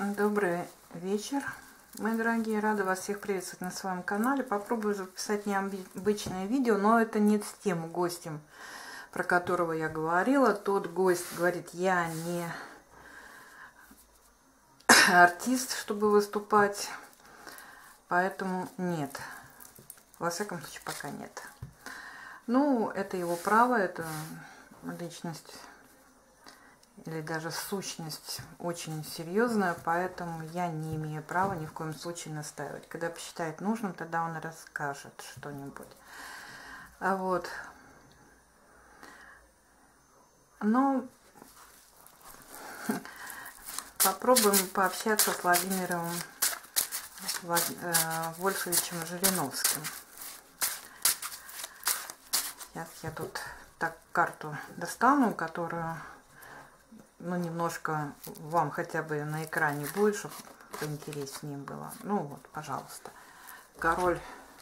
Добрый вечер, мои дорогие. Рада вас всех приветствовать на своем канале. Попробую записать необычное видео, но это не с тем гостем, про которого я говорила. Тот гость говорит, я не артист, чтобы выступать, поэтому нет. Во всяком случае, пока нет. Ну, это его право, это личность или даже сущность очень серьезная, поэтому я не имею права ни в коем случае настаивать. Когда посчитает нужным, тогда он расскажет что-нибудь. А вот. Ну, попробуем пообщаться с Владимиром э, Вольфовичем Жириновским. Сейчас я тут так карту достану, которую ну, немножко вам хотя бы на экране будет, чтобы поинтереснее было. Ну вот, пожалуйста. Король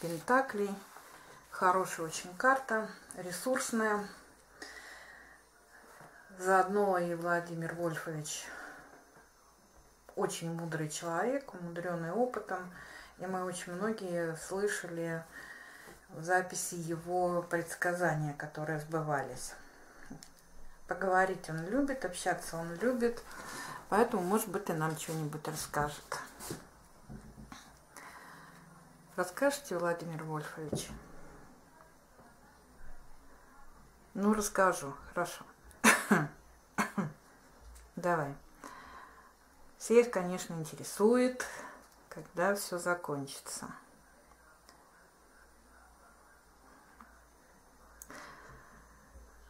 Пентаклей. Хорошая очень карта, ресурсная. Заодно и Владимир Вольфович очень мудрый человек, умудренный опытом. И мы очень многие слышали записи его предсказания, которые сбывались. Поговорить он любит, общаться он любит. Поэтому, может быть, и нам что-нибудь расскажет. Расскажете, Владимир Вольфович? Ну, расскажу. Хорошо. Давай. Всех, конечно, интересует, когда все закончится.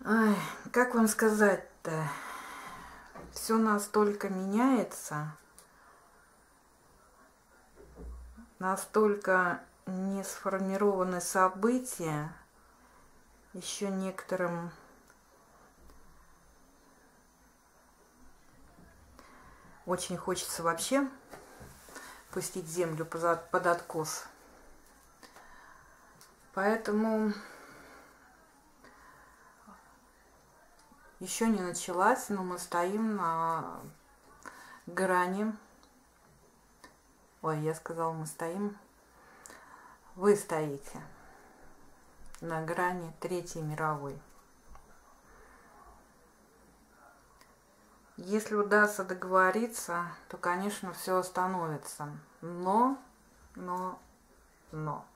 Ай, как вам сказать-то? Все настолько меняется, настолько не сформированы события, еще некоторым очень хочется вообще пустить землю под откос. Поэтому еще не началась, но мы стоим на грани. Ой, я сказала, мы стоим. Вы стоите на грани Третьей мировой. Если удастся договориться, то, конечно, все остановится. Но, но, но.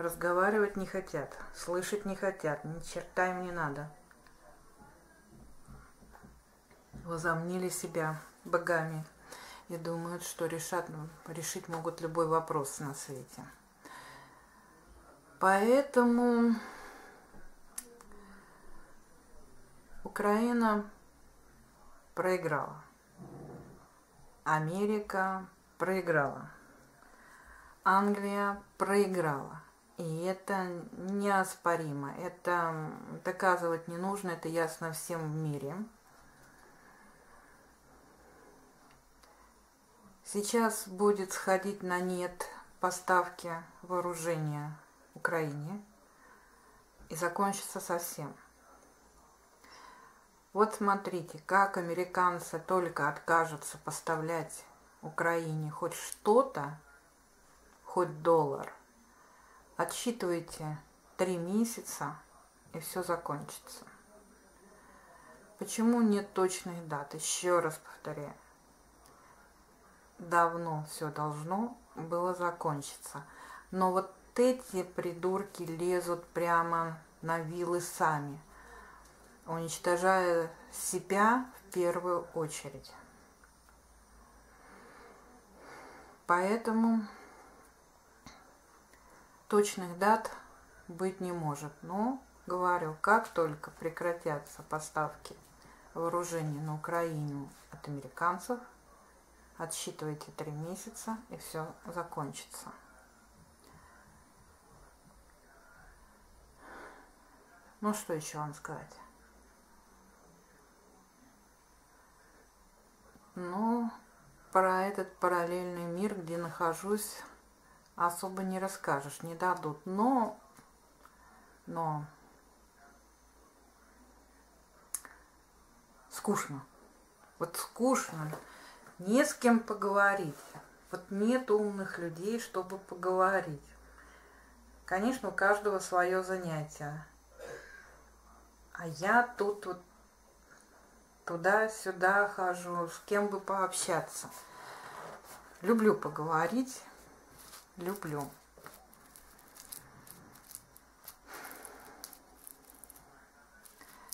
Разговаривать не хотят, слышать не хотят, ни черта им не надо. Возомнили себя богами и думают, что решат, решить могут любой вопрос на свете. Поэтому Украина проиграла. Америка проиграла. Англия проиграла. И это неоспоримо. Это доказывать не нужно, это ясно всем в мире. Сейчас будет сходить на нет поставки вооружения Украине и закончится совсем. Вот смотрите, как американцы только откажутся поставлять Украине хоть что-то, хоть доллар, Отсчитывайте три месяца, и все закончится. Почему нет точных дат? Еще раз повторяю. Давно все должно было закончиться. Но вот эти придурки лезут прямо на вилы сами, уничтожая себя в первую очередь. Поэтому точных дат быть не может. Но, говорю, как только прекратятся поставки вооружений на Украину от американцев, отсчитывайте три месяца и все закончится. Ну, что еще вам сказать? Ну, про этот параллельный мир, где нахожусь, особо не расскажешь, не дадут. Но, но скучно. Вот скучно, не с кем поговорить. Вот нет умных людей, чтобы поговорить. Конечно, у каждого свое занятие. А я тут вот туда-сюда хожу, с кем бы пообщаться. Люблю поговорить, люблю.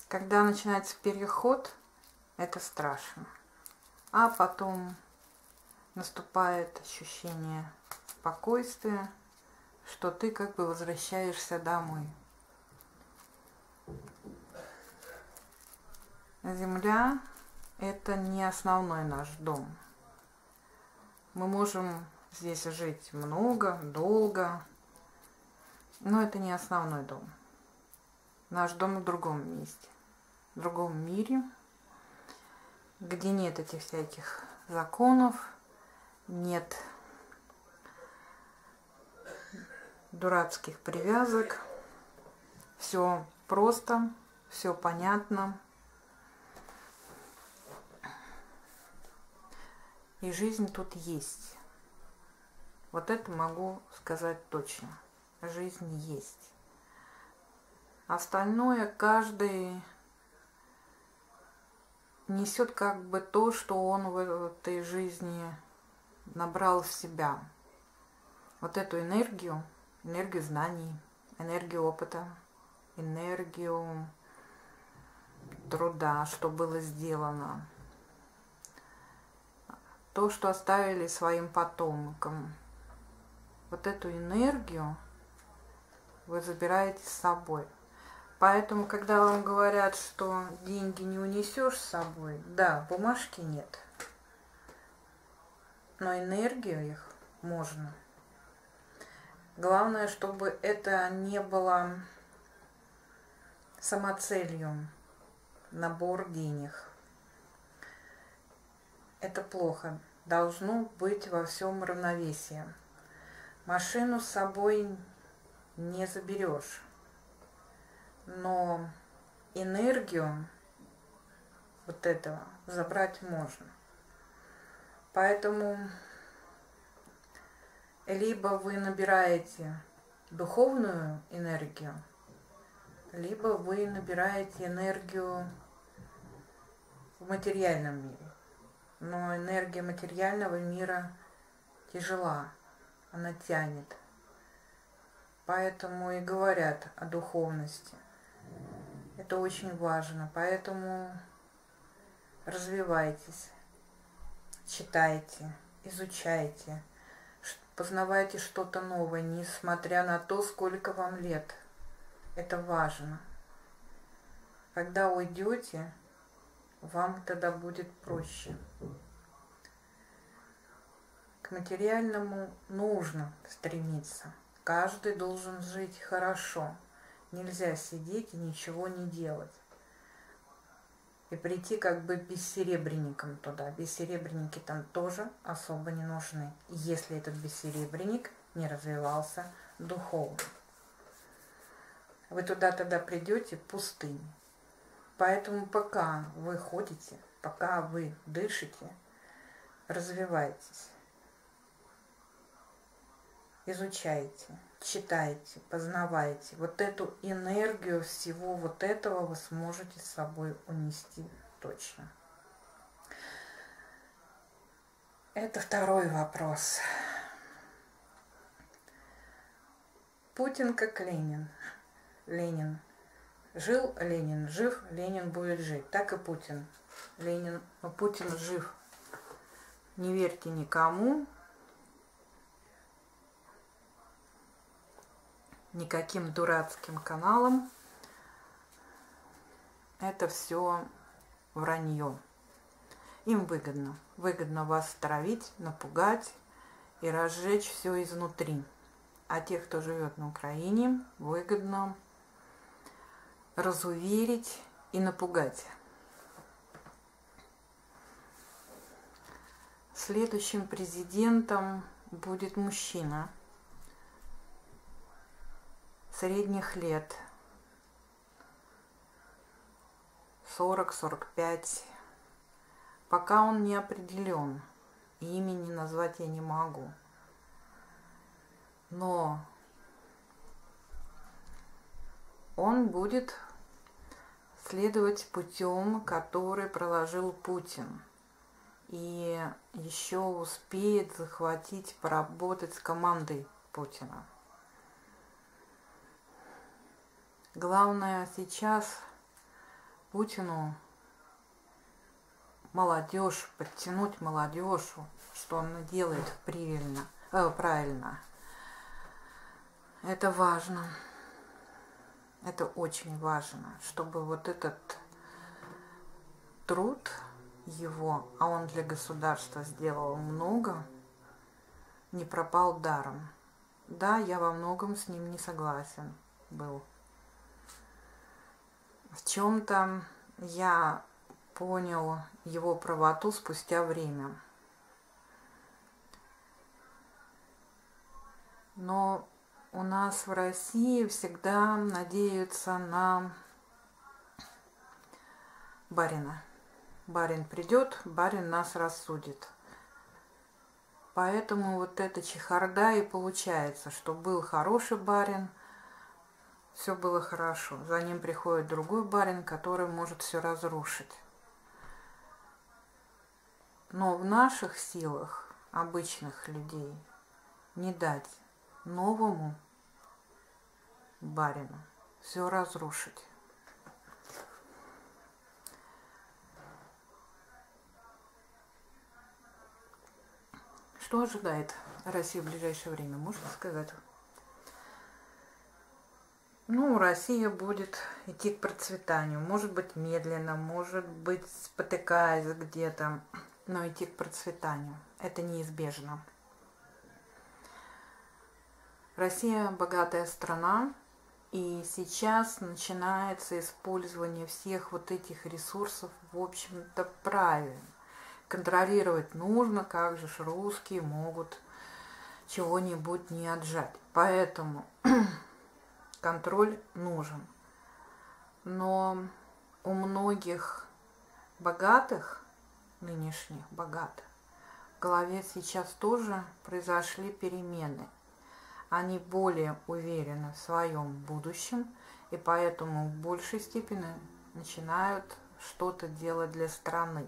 Когда начинается переход, это страшно. А потом наступает ощущение спокойствия, что ты как бы возвращаешься домой. Земля – это не основной наш дом. Мы можем здесь жить много, долго, но это не основной дом. Наш дом в другом месте, в другом мире, где нет этих всяких законов, нет дурацких привязок. Все просто, все понятно. И жизнь тут есть. Вот это могу сказать точно. Жизнь есть. Остальное каждый несет как бы то, что он в этой жизни набрал в себя. Вот эту энергию, энергию знаний, энергию опыта, энергию труда, что было сделано, то, что оставили своим потомкам. Вот эту энергию вы забираете с собой. Поэтому, когда вам говорят, что деньги не унесешь с собой, да, бумажки нет. Но энергию их можно. Главное, чтобы это не было самоцелью, набор денег. Это плохо. Должно быть во всем равновесие. Машину с собой не заберешь но энергию вот этого забрать можно. Поэтому либо вы набираете духовную энергию, либо вы набираете энергию в материальном мире. Но энергия материального мира тяжела, она тянет. Поэтому и говорят о духовности. Это очень важно, поэтому развивайтесь, читайте, изучайте, познавайте что-то новое, несмотря на то, сколько вам лет. Это важно. Когда уйдете, вам тогда будет проще. К материальному нужно стремиться. Каждый должен жить хорошо. Нельзя сидеть и ничего не делать. И прийти как бы бессеребренником туда. Бессеребренники там тоже особо не нужны, если этот бессеребренник не развивался духовно. Вы туда тогда придете пустым. Поэтому пока вы ходите, пока вы дышите, развивайтесь, изучайте читайте, познавайте. Вот эту энергию всего вот этого вы сможете с собой унести точно. Это второй вопрос. Путин как Ленин. Ленин. Жил Ленин, жив, Ленин будет жить. Так и Путин. Ленин, Путин жив. Не верьте никому, никаким дурацким каналам. Это все вранье. Им выгодно. Выгодно вас травить, напугать и разжечь все изнутри. А тех, кто живет на Украине, выгодно разуверить и напугать. Следующим президентом будет мужчина – средних лет 40-45 Пока он не определен, имени назвать я не могу. Но он будет следовать путем, который проложил Путин. И еще успеет захватить, поработать с командой Путина. Главное сейчас Путину молодежь, подтянуть молодежь, что он делает правильно, э, правильно. Это важно. Это очень важно, чтобы вот этот труд его, а он для государства сделал много, не пропал даром. Да, я во многом с ним не согласен был. В чем-то я понял его правоту спустя время. Но у нас в России всегда надеются на барина. Барин придет, барин нас рассудит. Поэтому вот эта чехарда и получается, что был хороший барин, все было хорошо. За ним приходит другой барин, который может все разрушить. Но в наших силах, обычных людей, не дать новому барину все разрушить. Что ожидает Россия в ближайшее время, можно сказать? Ну, Россия будет идти к процветанию. Может быть, медленно, может быть, спотыкаясь где-то но идти к процветанию. Это неизбежно. Россия богатая страна, и сейчас начинается использование всех вот этих ресурсов, в общем-то, правильно. Контролировать нужно, как же русские могут чего-нибудь не отжать. Поэтому контроль нужен. Но у многих богатых нынешних богатых. В голове сейчас тоже произошли перемены. Они более уверены в своем будущем и поэтому в большей степени начинают что-то делать для страны.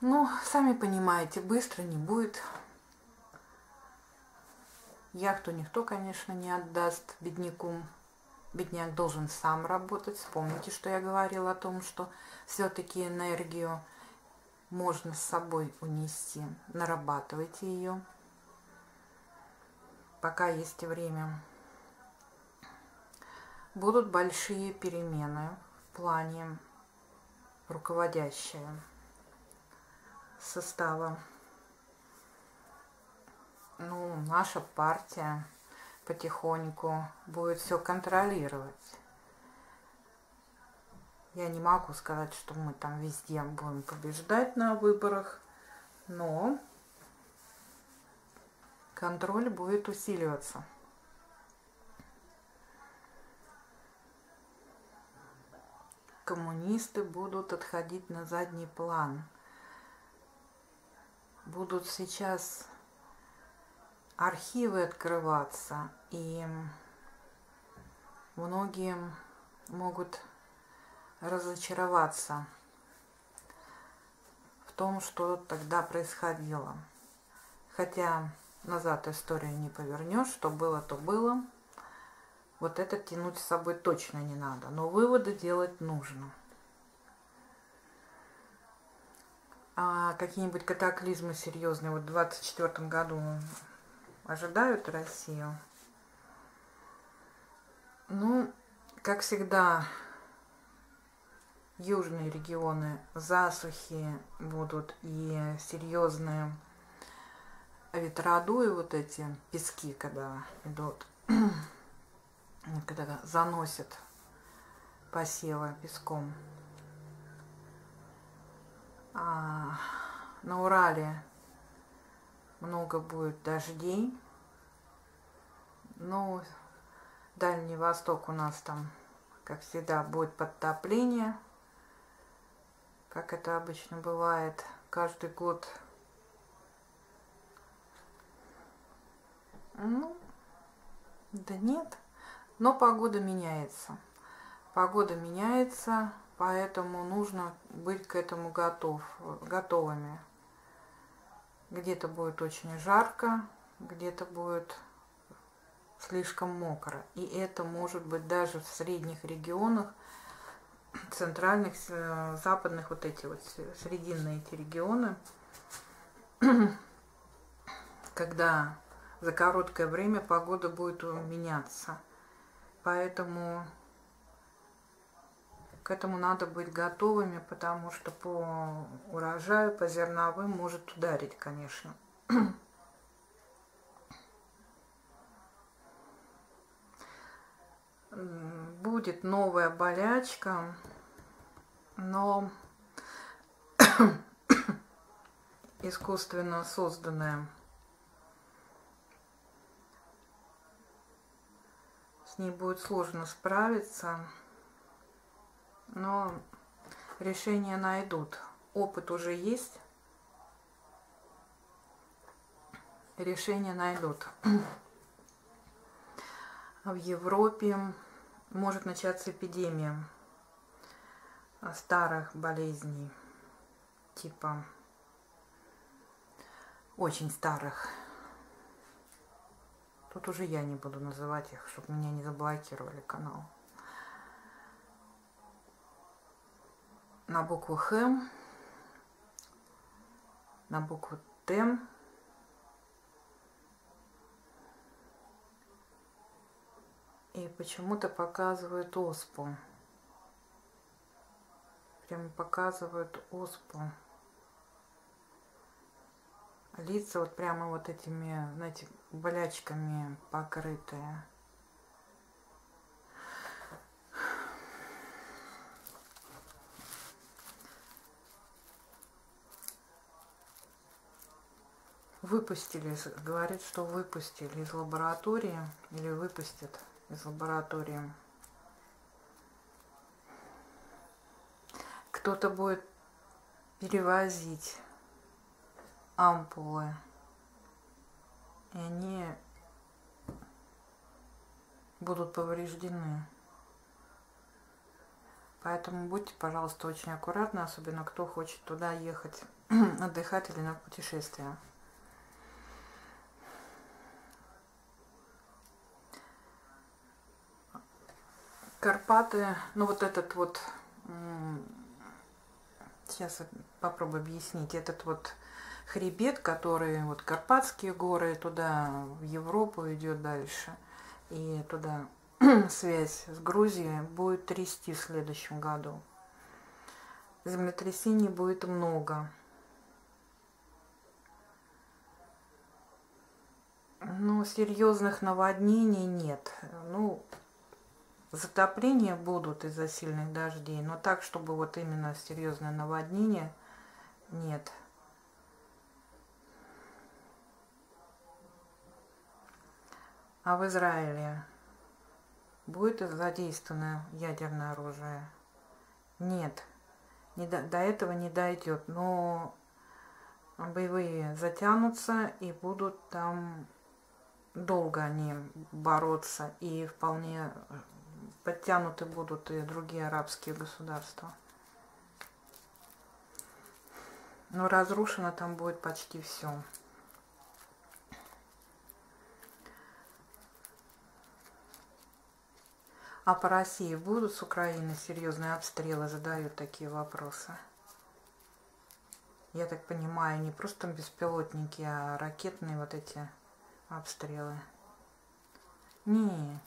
Ну, сами понимаете, быстро не будет. Яхту никто, конечно, не отдаст бедняку бедняк должен сам работать. Вспомните, что я говорила о том, что все-таки энергию можно с собой унести. Нарабатывайте ее, пока есть время. Будут большие перемены в плане руководящего состава. Ну, наша партия потихоньку будет все контролировать. Я не могу сказать, что мы там везде будем побеждать на выборах, но контроль будет усиливаться. Коммунисты будут отходить на задний план. Будут сейчас архивы открываться, и многие могут разочароваться в том, что тогда происходило. Хотя назад историю не повернешь, что было, то было. Вот это тянуть с собой точно не надо, но выводы делать нужно. А какие-нибудь катаклизмы серьезные вот в 24 году ожидают Россию. Ну, как всегда, южные регионы засухи будут и серьезные ветродуи, вот эти пески, когда идут, когда заносят посевы песком. А на Урале много будет дождей. Ну, Дальний Восток у нас там, как всегда, будет подтопление. как это обычно бывает каждый год. Ну, да нет, но погода меняется. Погода меняется, поэтому нужно быть к этому готов, готовыми. Где-то будет очень жарко, где-то будет слишком мокро. И это может быть даже в средних регионах, центральных, западных, вот эти вот срединные эти регионы, когда за короткое время погода будет меняться. Поэтому этому надо быть готовыми, потому что по урожаю, по зерновым может ударить, конечно. Будет новая болячка, но искусственно созданная. С ней будет сложно справиться но решение найдут. Опыт уже есть, решение найдут. В Европе может начаться эпидемия старых болезней, типа очень старых. Тут уже я не буду называть их, чтобы меня не заблокировали канал. На букву Х, на букву Т. И почему-то показывают оспу. Прямо показывают оспу. Лица вот прямо вот этими, знаете, болячками покрытые. Выпустили, говорит, что выпустили из лаборатории или выпустят из лаборатории. Кто-то будет перевозить ампулы, и они будут повреждены. Поэтому будьте, пожалуйста, очень аккуратны, особенно кто хочет туда ехать отдыхать или на путешествие. Карпаты, ну вот этот вот, сейчас попробую объяснить, этот вот хребет, который вот Карпатские горы, туда в Европу идет дальше, и туда связь с Грузией будет трясти в следующем году. Землетрясений будет много. Ну, серьезных наводнений нет. Ну, Затопления будут из-за сильных дождей, но так, чтобы вот именно серьезное наводнение, нет. А в Израиле будет задействовано ядерное оружие? Нет, не до, до этого не дойдет, но боевые затянутся и будут там долго они бороться и вполне подтянуты будут и другие арабские государства. Но разрушено там будет почти все. А по России будут с Украины серьезные обстрелы? Задают такие вопросы. Я так понимаю, не просто беспилотники, а ракетные вот эти обстрелы. Не,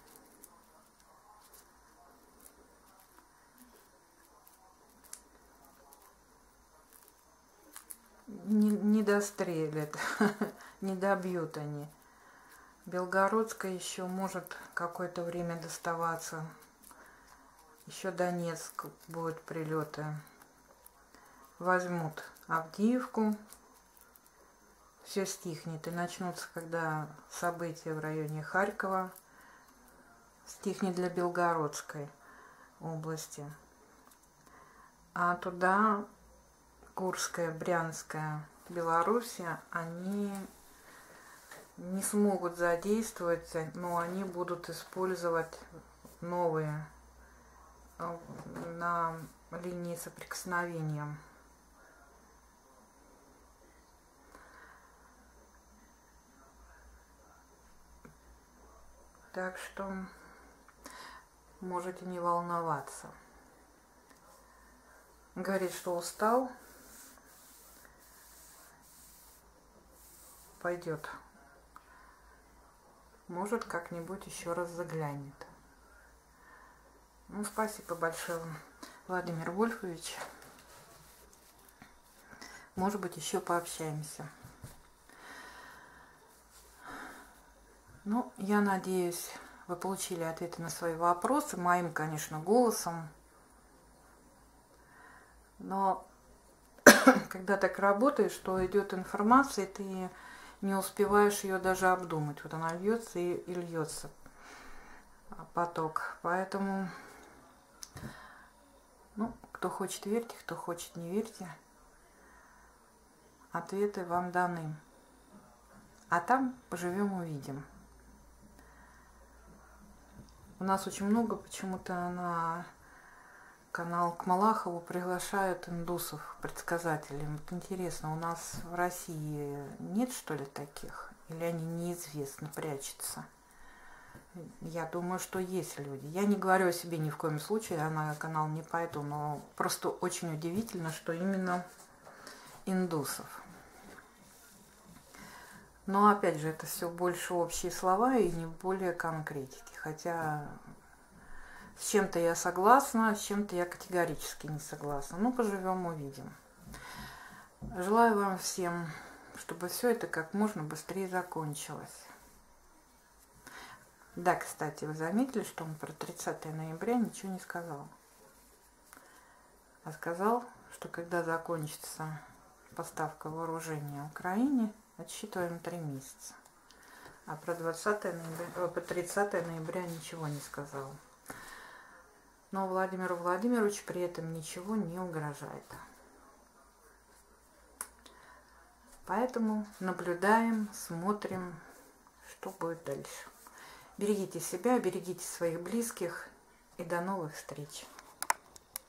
не, не дострелят, не добьют они. Белгородская еще может какое-то время доставаться. Еще Донецк будет прилеты. Возьмут Авдеевку. Все стихнет и начнутся, когда события в районе Харькова стихнет для Белгородской области. А туда Курская, Брянская, Белоруссия, они не смогут задействовать, но они будут использовать новые э, на линии соприкосновения. Так что можете не волноваться. Говорит, что устал. Пойдет. Может, как-нибудь еще раз заглянет. Ну, спасибо большое вам, Владимир Вольфович. Может быть, еще пообщаемся. Ну, я надеюсь, вы получили ответы на свои вопросы моим, конечно, голосом. Но когда так работаешь, что идет информация, ты не успеваешь ее даже обдумать. Вот она льется и, и льется поток. Поэтому, ну, кто хочет, верьте, кто хочет, не верьте. Ответы вам даны. А там поживем, увидим. У нас очень много почему-то на канал к Малахову приглашают индусов, предсказателей. Вот интересно, у нас в России нет, что ли, таких? Или они неизвестно прячутся? Я думаю, что есть люди. Я не говорю о себе ни в коем случае, я на канал не пойду, но просто очень удивительно, что именно индусов. Но опять же, это все больше общие слова и не более конкретики. Хотя с чем-то я согласна, с чем-то я категорически не согласна. Ну, поживем, увидим. Желаю вам всем, чтобы все это как можно быстрее закончилось. Да, кстати, вы заметили, что он про 30 ноября ничего не сказал. А сказал, что когда закончится поставка вооружения Украине – Отсчитываем три месяца. А про 20 ноября, э, по 30 ноября ничего не сказал. Но Владимиру Владимировичу при этом ничего не угрожает. Поэтому наблюдаем, смотрим, что будет дальше. Берегите себя, берегите своих близких и до новых встреч.